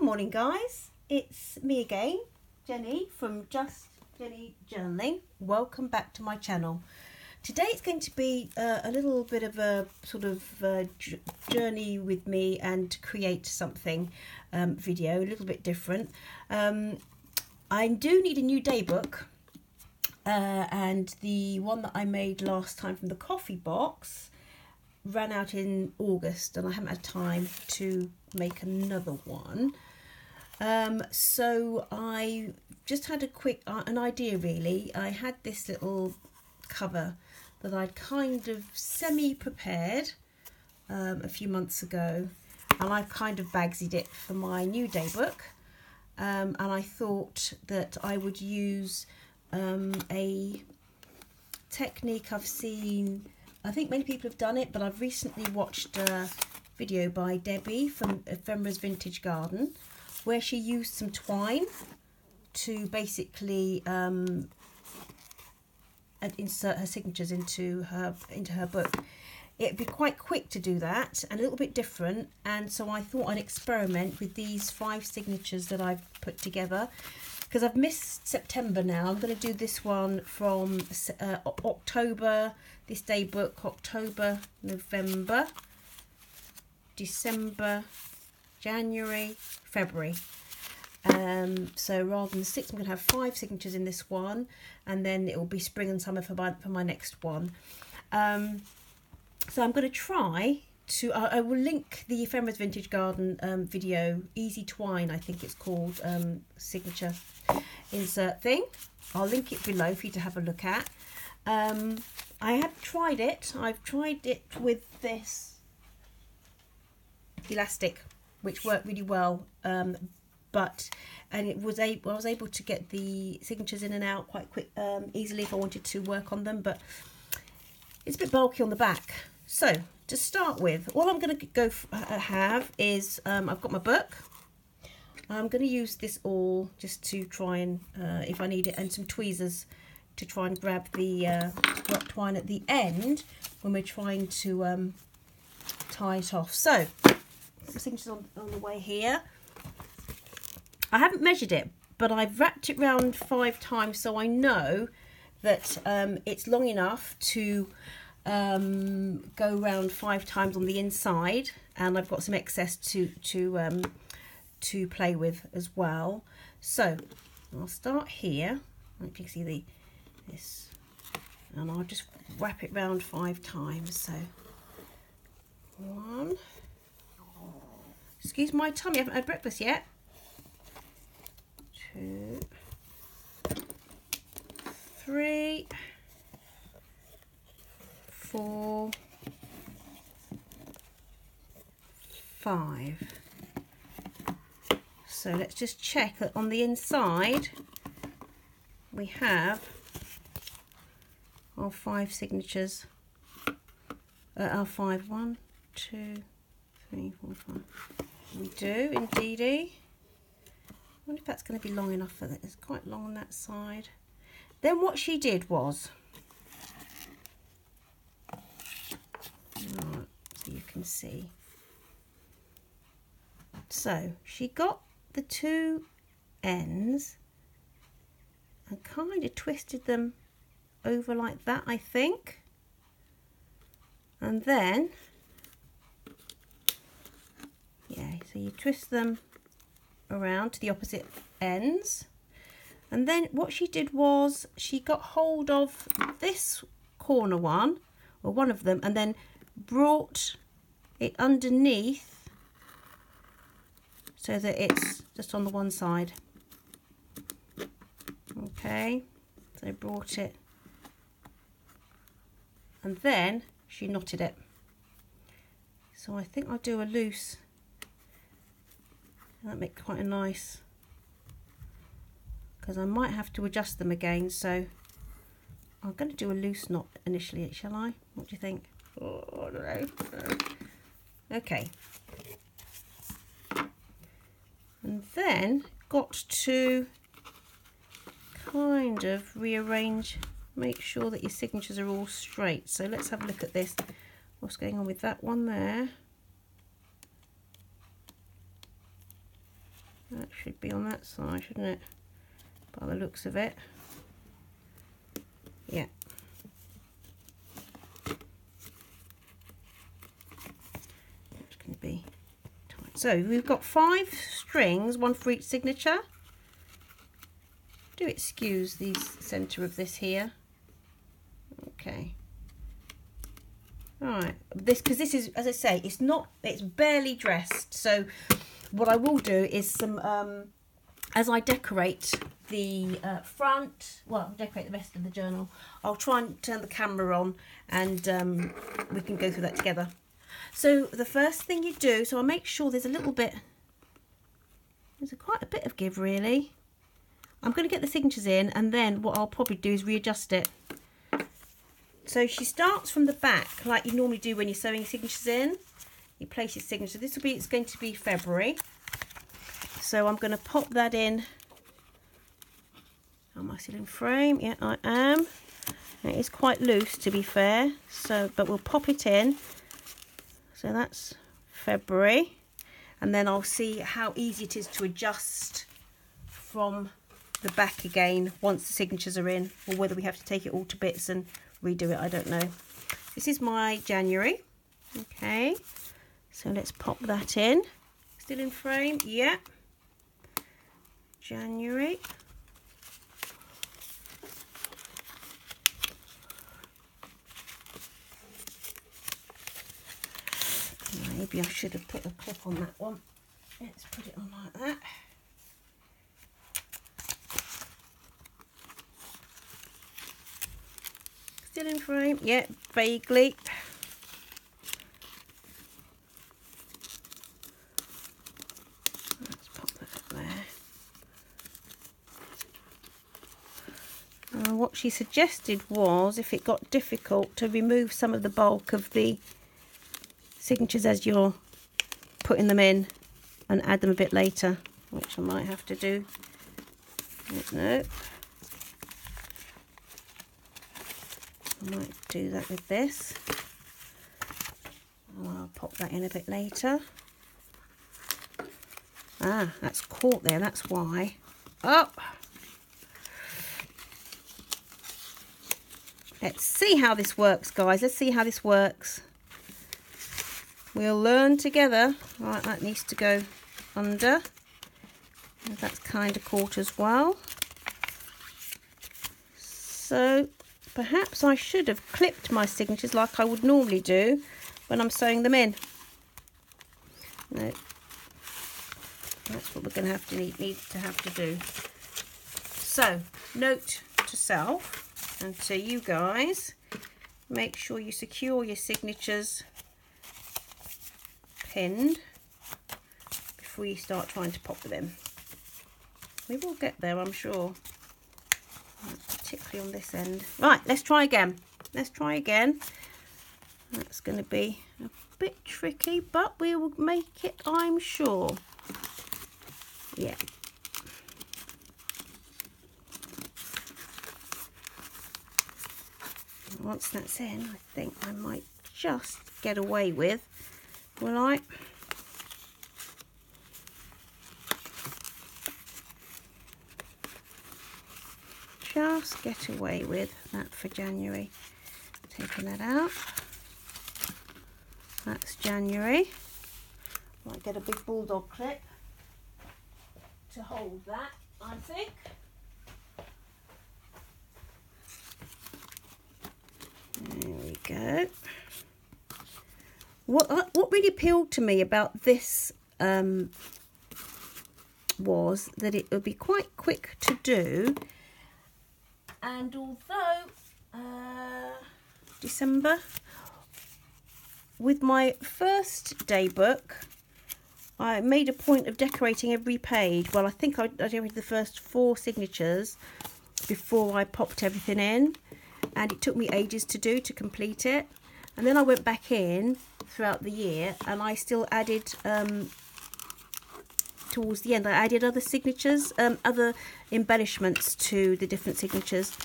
Good morning, guys. It's me again, Jenni from Just Jenni Journaling. Welcome back to my channel. Today it's going to be uh, a little bit of a sort of uh, journey with me and create something um, video, a little bit different. Um, I do need a new day book uh, and the one that I made last time from the coffee box ran out in August and I haven't had time to make another one. Um, so I just had a quick uh, an idea really. I had this little cover that I'd kind of semi prepared um, a few months ago and I've kind of bagsied it for my new day book um, and I thought that I would use um, a technique I've seen I think many people have done it, but I've recently watched a video by Debbie from Ephemeras Vintage Garden where she used some twine to basically um, insert her signatures into her into her book. It'd be quite quick to do that and a little bit different and so I thought I'd experiment with these five signatures that I've put together because I've missed September now. I'm going to do this one from uh, October, this day book, October, November, December, January, February. Um, so rather than six, I'm going to have five signatures in this one, and then it will be spring and summer for my, for my next one. Um, so I'm going to try to, uh, I will link the Ephemeras Vintage Garden um, video, Easy Twine, I think it's called, um, signature insert thing. I'll link it below for you to have a look at. Um, I have tried it. I've tried it with this elastic, which worked really well. Um, but and it was able I was able to get the signatures in and out quite quick, um, easily if I wanted to work on them. But it's a bit bulky on the back. So to start with, all I'm going to go uh, have is um, I've got my book I'm going to use this all just to try and, uh, if I need it, and some tweezers to try and grab the uh, twine at the end when we're trying to um, tie it off. So, signatures on, on the way here. I haven't measured it, but I've wrapped it round five times so I know that um, it's long enough to um, go round five times on the inside and I've got some excess to, to um, to play with as well. So I'll start here. I you can see the this, and I'll just wrap it round five times. So one. Excuse my tummy, I haven't had breakfast yet. Two, three, four, five. So let's just check that on the inside we have our five signatures. Uh, our five, one, two, three, four, five. We do indeed. I wonder if that's going to be long enough for that. It's quite long on that side. Then what she did was, right, so you can see. So she got the two ends and kind of twisted them over like that I think and then yeah so you twist them around to the opposite ends and then what she did was she got hold of this corner one or one of them and then brought it underneath so that it's just on the one side. Okay, so brought it and then she knotted it. So I think I'll do a loose. That make quite a nice, because I might have to adjust them again. So I'm going to do a loose knot initially, shall I? What do you think? Oh, I don't know. Okay, and then got to kind of rearrange make sure that your signatures are all straight so let's have a look at this what's going on with that one there That should be on that side, shouldn't it? By the looks of it. Yeah. Going to be tight. So we've got five strings, one for each signature. Do excuse the centre of this here. Okay. All right. this because this is, as I say, it's not, it's barely dressed. So what I will do is some, um, as I decorate the uh, front, well, decorate the rest of the journal, I'll try and turn the camera on and um, we can go through that together. So the first thing you do, so I'll make sure there's a little bit, there's a quite a bit of give really. I'm going to get the signatures in and then what I'll probably do is readjust it. So she starts from the back like you normally do when you're sewing signatures in. You place your signature. This will be, it's going to be February. So I'm going to pop that in. Am I still in frame? Yeah, I am. It is quite loose to be fair. So, but we'll pop it in. So that's February. And then I'll see how easy it is to adjust from the back again once the signatures are in or whether we have to take it all to bits and redo it, I don't know. This is my January. Okay, so let's pop that in. Still in frame? Yeah. January. Maybe I should have put a clip on that one. Let's put it on like that. Still in frame? Yeah, vaguely. Let's pop that there. Uh, what she suggested was, if it got difficult, to remove some of the bulk of the signatures as you're putting them in and add them a bit later, which I might have to do. No. I might do that with this. I'll pop that in a bit later. Ah, that's caught there, that's why. Oh! Let's see how this works, guys. Let's see how this works. We'll learn together. Right, that needs to go under. That's kind of caught as well. So Perhaps I should have clipped my signatures like I would normally do when I'm sewing them in. No, that's what we're going to have to need, need to have to do. So, note to self and to you guys, make sure you secure your signatures pinned before you start trying to pop them. We will get there, I'm sure particularly on this end. Right, let's try again. Let's try again. That's going to be a bit tricky, but we will make it, I'm sure. Yeah. Once that's in, I think I might just get away with, will I? just get away with that for January. Taking that out. That's January. Might get a big bulldog clip to hold that, I think. What, uh, what really appealed to me about this um, was that it would be quite quick to do. And although uh, December with my first day book I made a point of decorating every page. Well I think I, I decorated the first four signatures before I popped everything in and it took me ages to do to complete it and then I went back in throughout the year and I still added um, towards the end I added other signatures, um, other embellishments to the different signatures.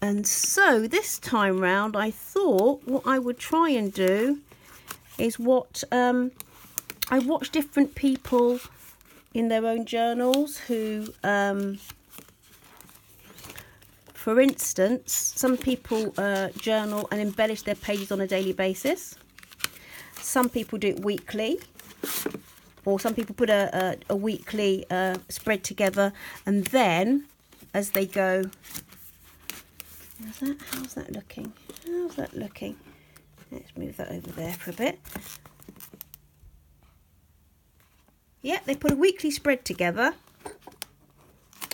And so this time round I thought what I would try and do is what um, I watch different people in their own journals who, um, for instance, some people uh, journal and embellish their pages on a daily basis. Some people do it weekly. Or some people put a, a, a weekly uh, spread together and then as they go how's that how's that looking? How's that looking? Let's move that over there for a bit yeah they put a weekly spread together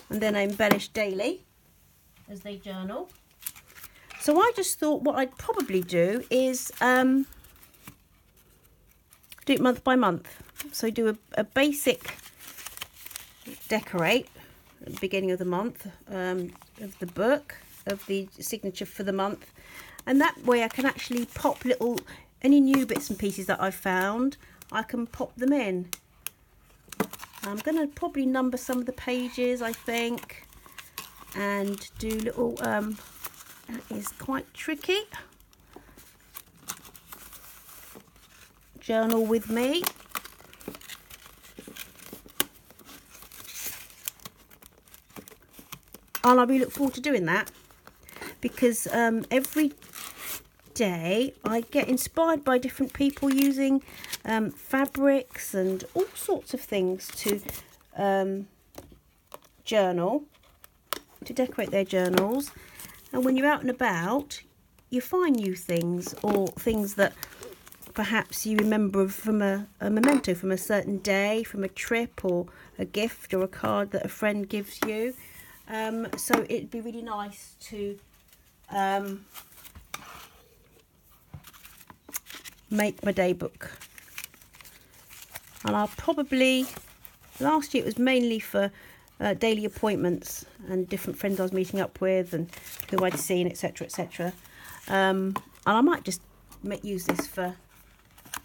and then I embellish daily as they journal. So I just thought what I'd probably do is um, do it month by month. So do a, a basic decorate at the beginning of the month um, of the book of the signature for the month. And that way I can actually pop little any new bits and pieces that I've found I can pop them in I'm going to probably number some of the pages I think and do little um, that is quite tricky. Journal with me. And I really look forward to doing that because um, every day I get inspired by different people using um, fabrics and all sorts of things to um, journal, to decorate their journals. And when you're out and about, you find new things or things that perhaps you remember from a, a memento from a certain day, from a trip or a gift or a card that a friend gives you. Um, so it'd be really nice to um, make my day book. And I'll probably, last year it was mainly for uh, daily appointments and different friends I was meeting up with and who I'd seen, etc., etc. Um, and I might just make, use this for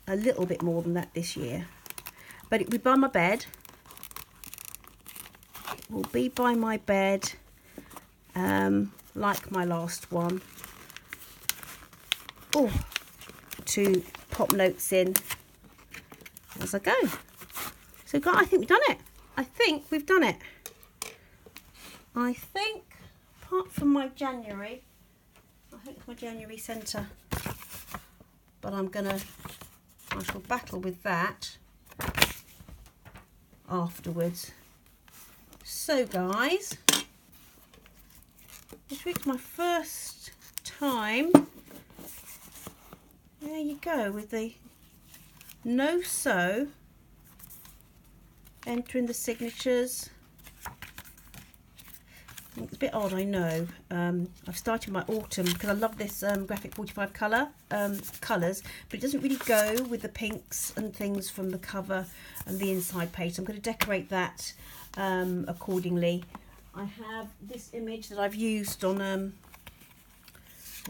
a little bit more than that this year. But it would be by my bed It will be by my bed um, like my last one. Oh, to pop notes in as I go. So guys, I think we've done it. I think we've done it. I think, apart from my January, I think my January centre, but I'm gonna, I shall battle with that afterwards. So guys, this week's my first time. There you go with the no sew entering the signatures. It's a bit odd, I know. Um, I've started my autumn because I love this um, Graphic 45 colour um, colours, but it doesn't really go with the pinks and things from the cover and the inside page. So I'm going to decorate that um, accordingly. I have this image that I've used on, um,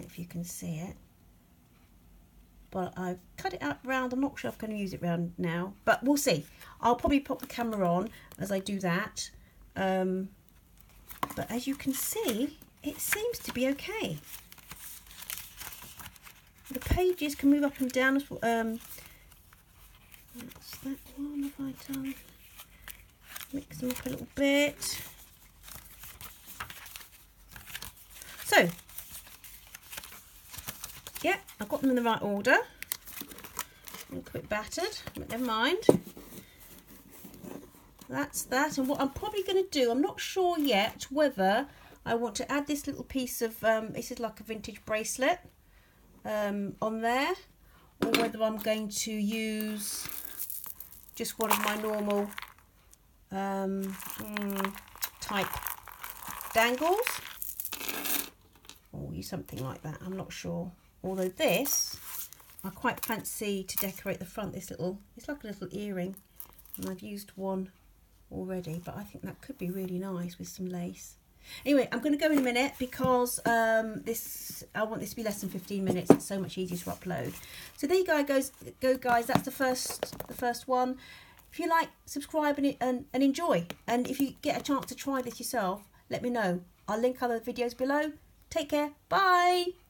if you can see it, but I've cut it out round. I'm not sure if I'm going to use it round now, but we'll see. I'll probably pop the camera on as I do that. Um, but as you can see, it seems to be okay. The pages can move up and down as well. Um, what's that one have I done? mix them up a little bit. So, yeah, I've got them in the right order. A bit battered, but never mind. That's that. And what I'm probably going to do, I'm not sure yet whether I want to add this little piece of, um, this is like a vintage bracelet um, on there, or whether I'm going to use just one of my normal um, mm, type dangles or use something like that I'm not sure although this I quite fancy to decorate the front this little it's like a little earring and I've used one already but I think that could be really nice with some lace anyway I'm going to go in a minute because um, this I want this to be less than 15 minutes it's so much easier to upload so there you go guys go guys that's the first the first one if you like, subscribe and, and, and enjoy. And if you get a chance to try this yourself, let me know. I'll link other videos below. Take care. Bye.